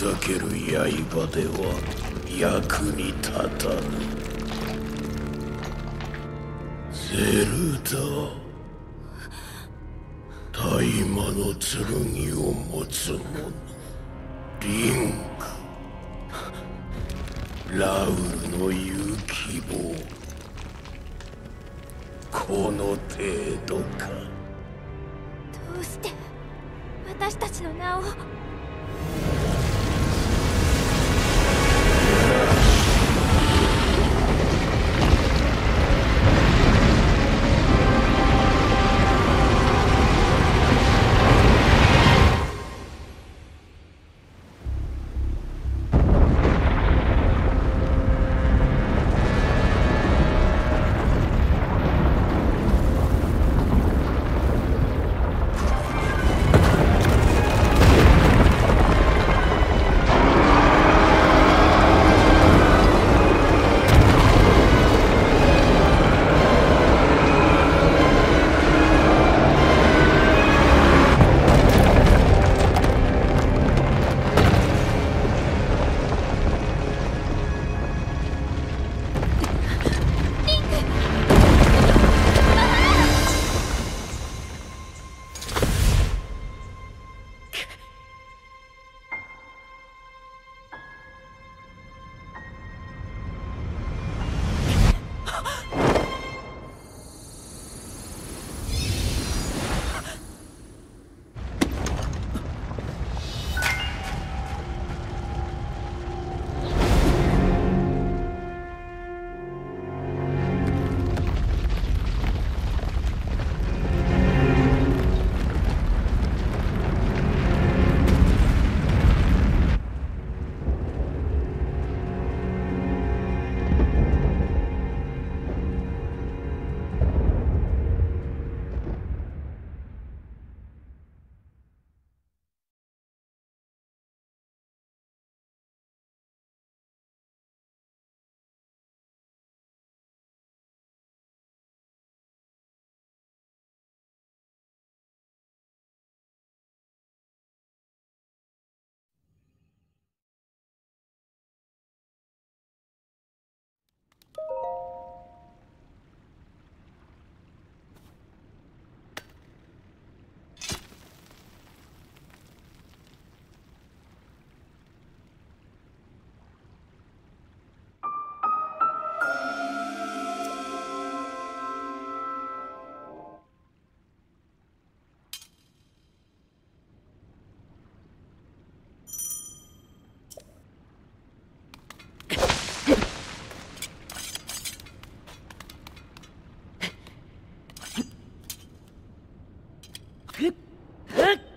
砕ける刃では役にふっふっ。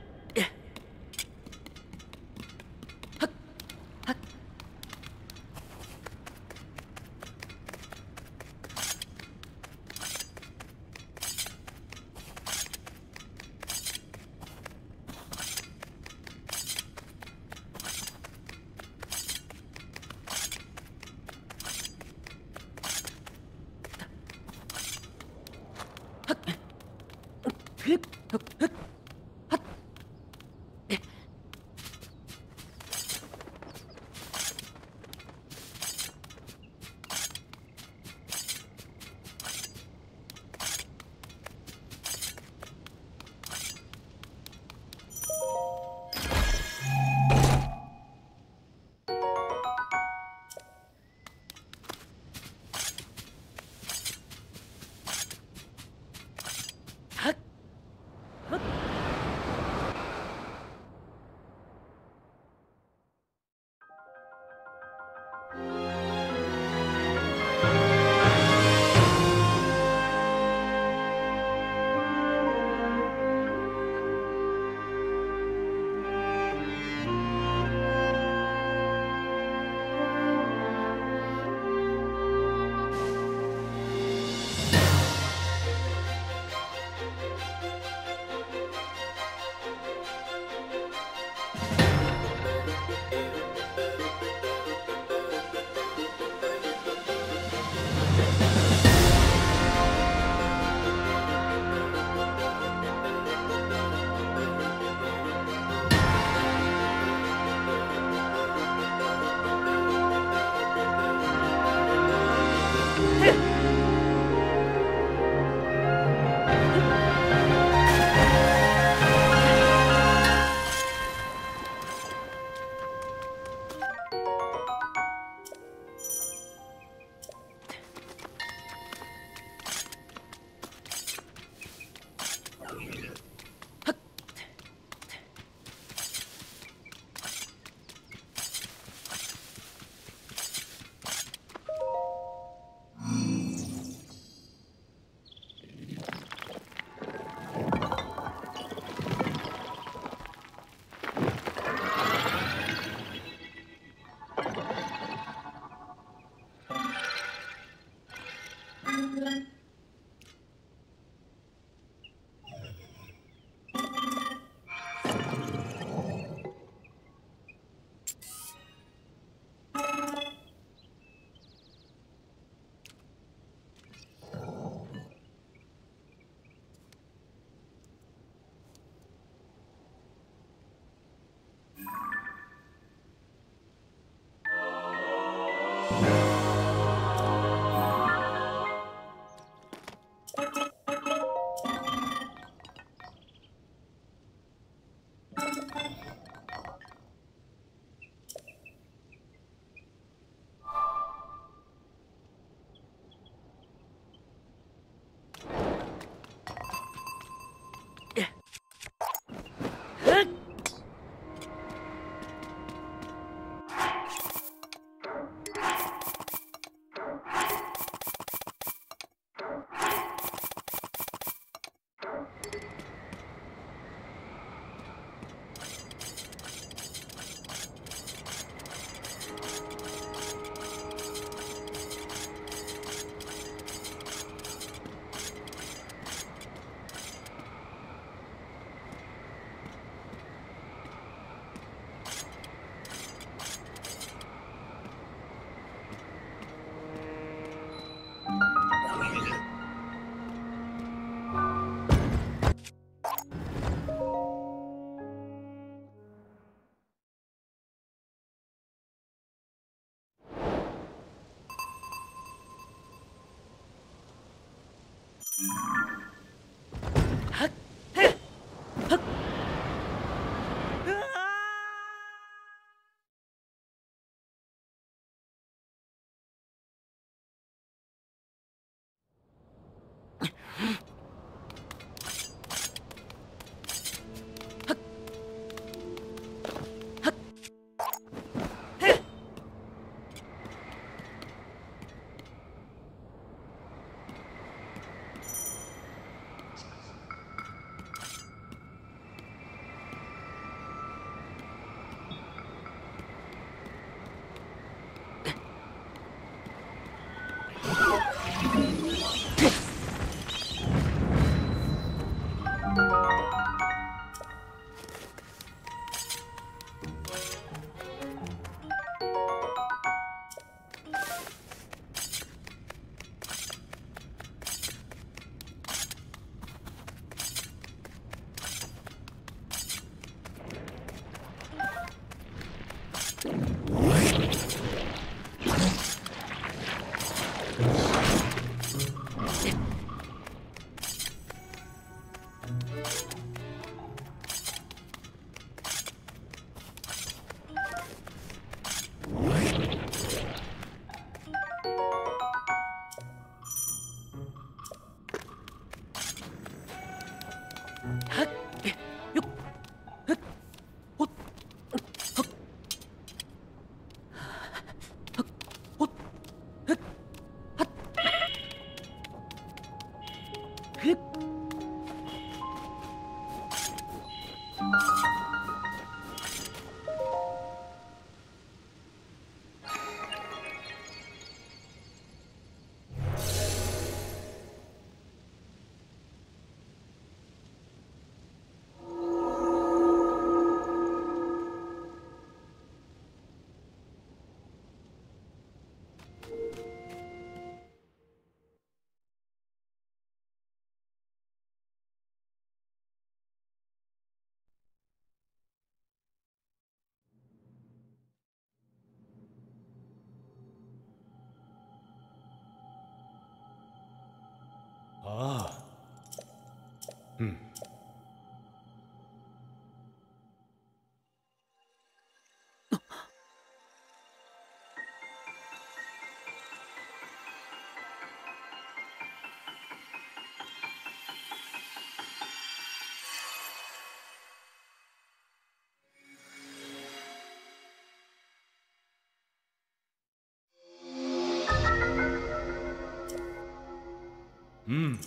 嗯，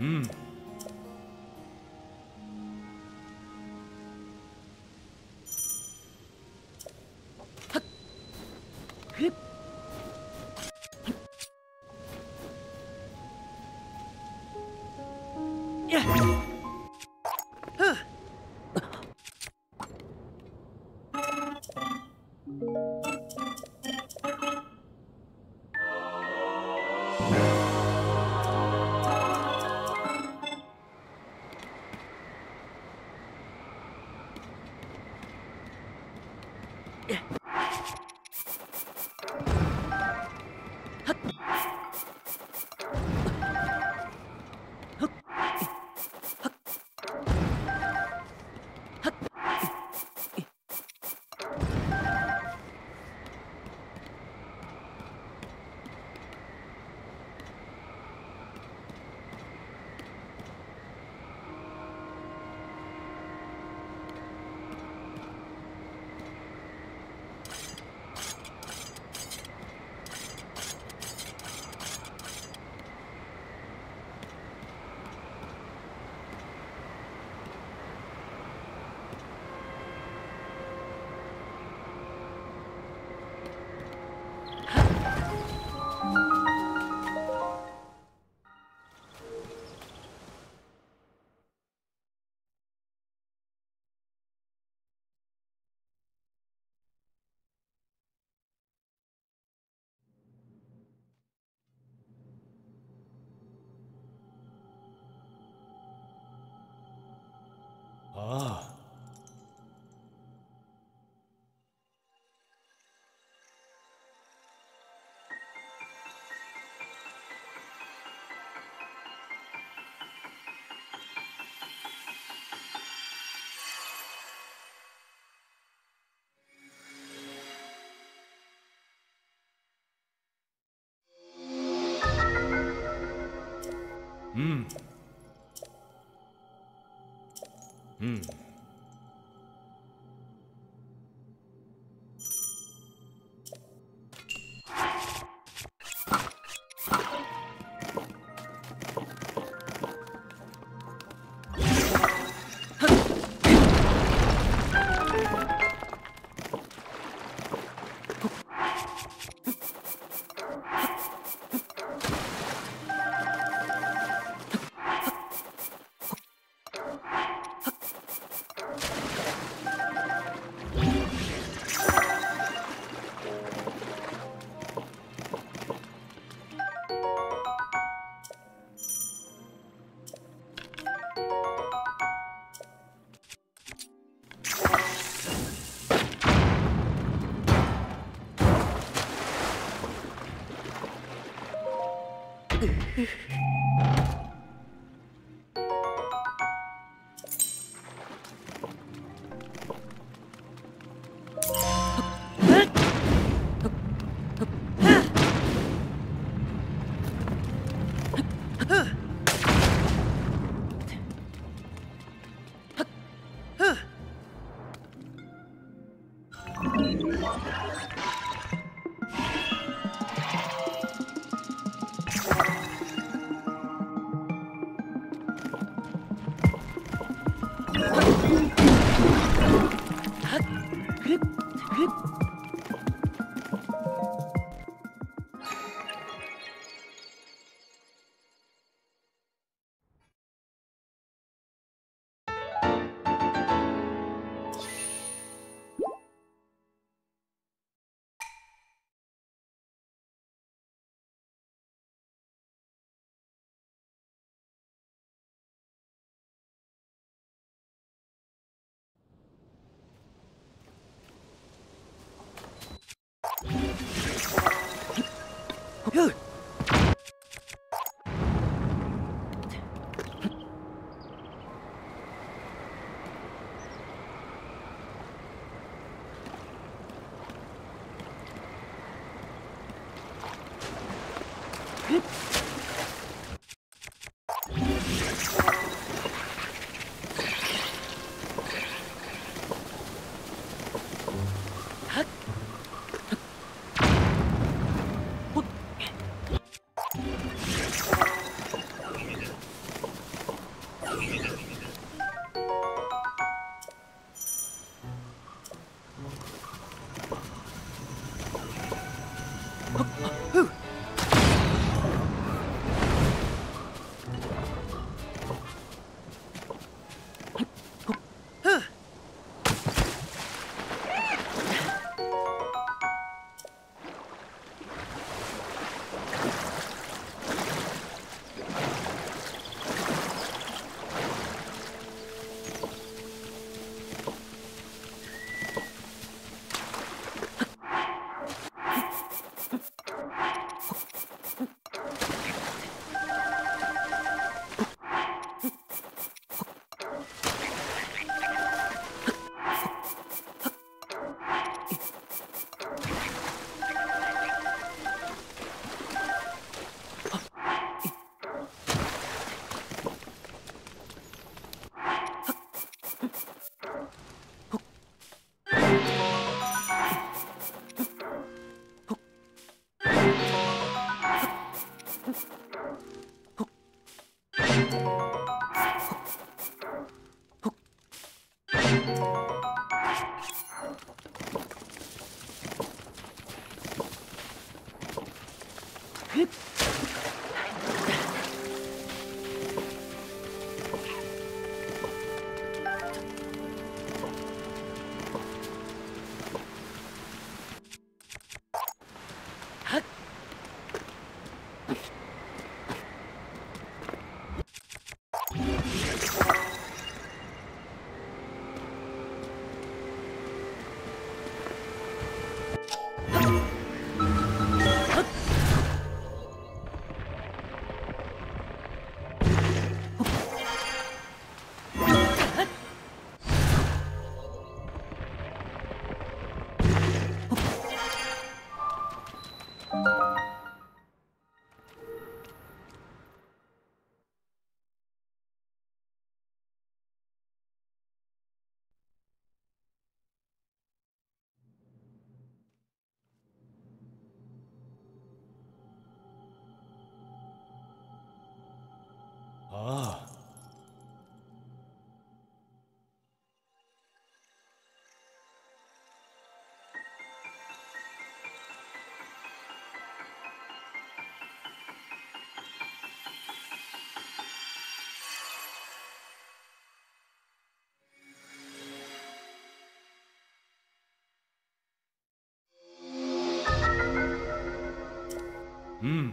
うん。やっ啊！嗯。Mm. Ugh. 嗯，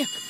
Yeah.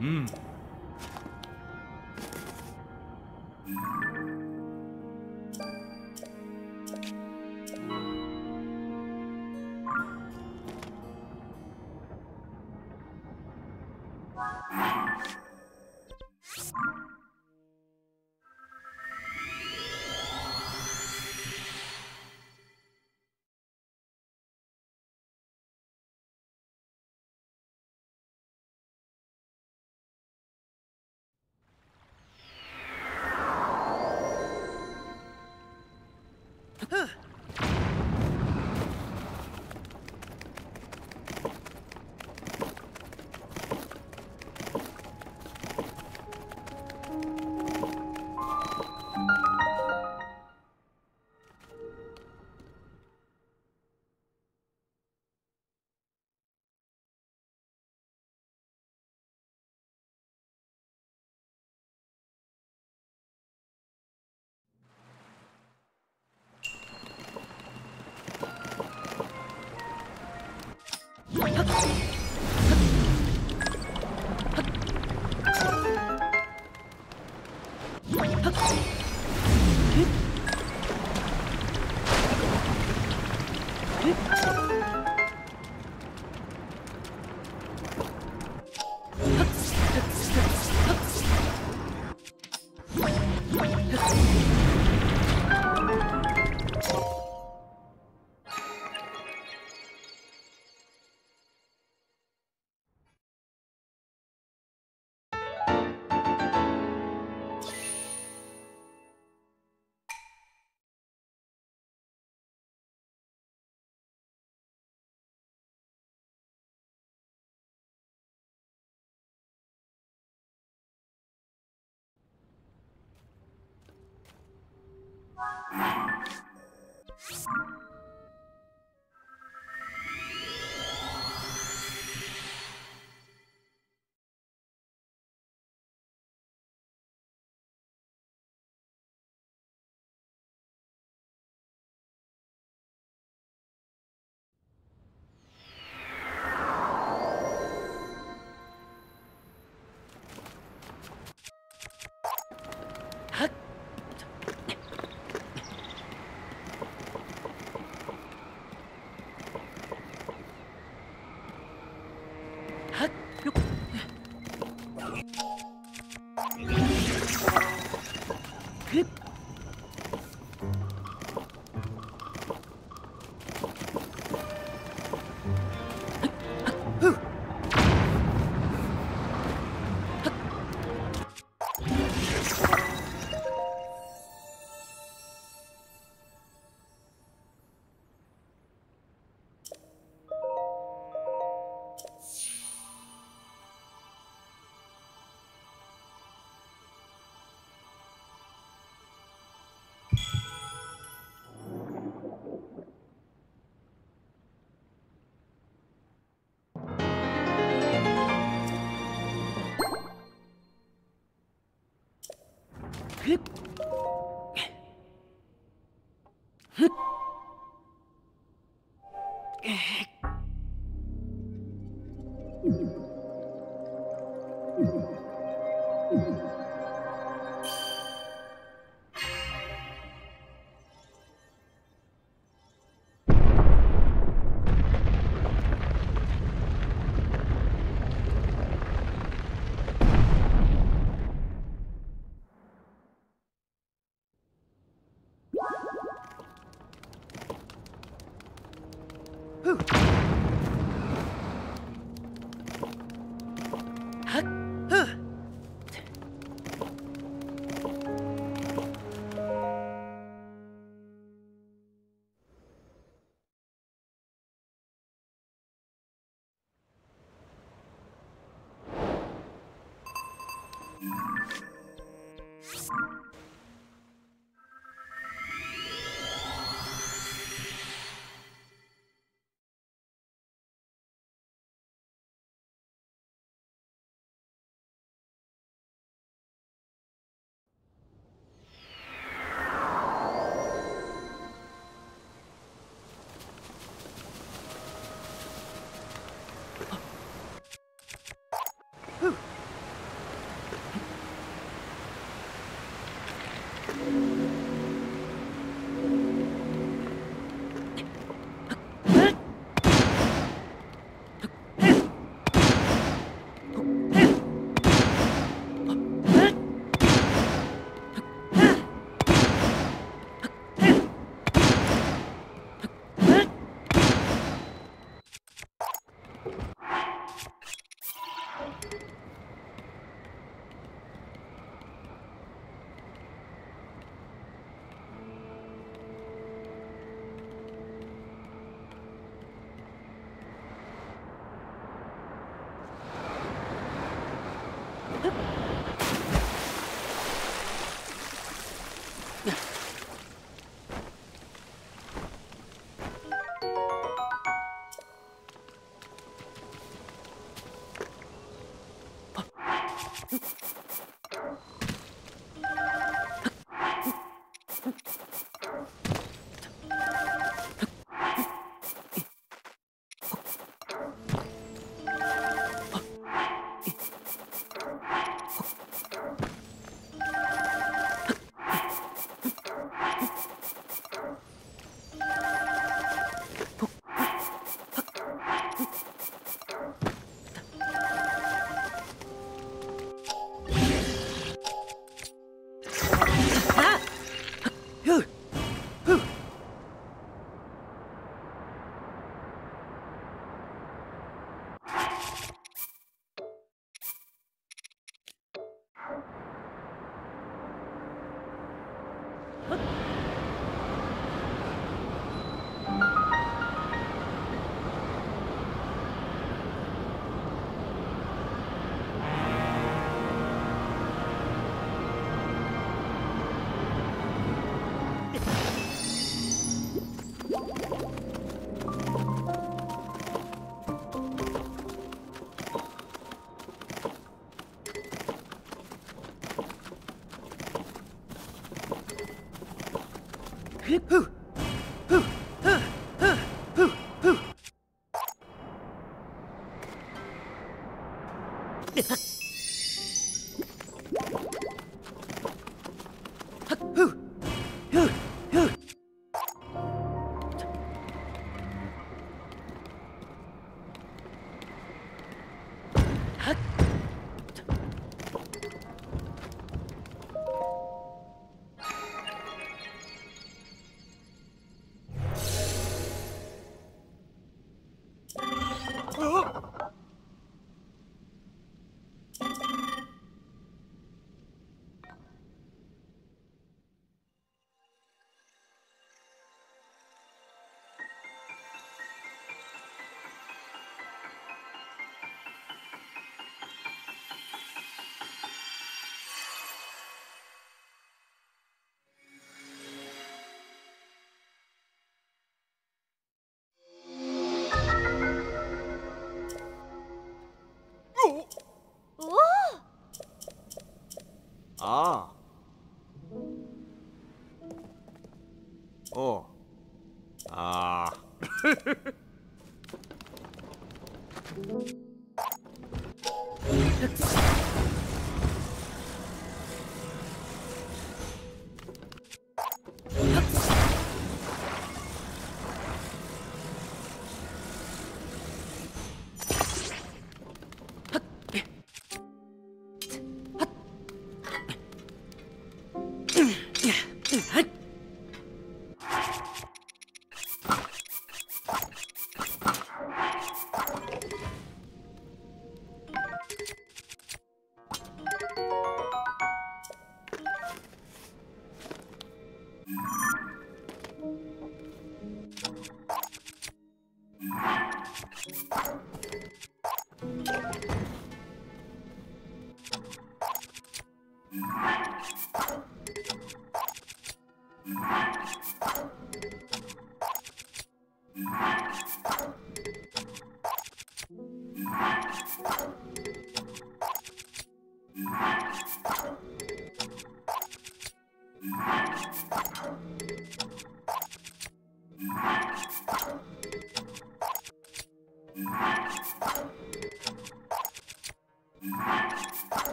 Mmm. you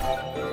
Oh,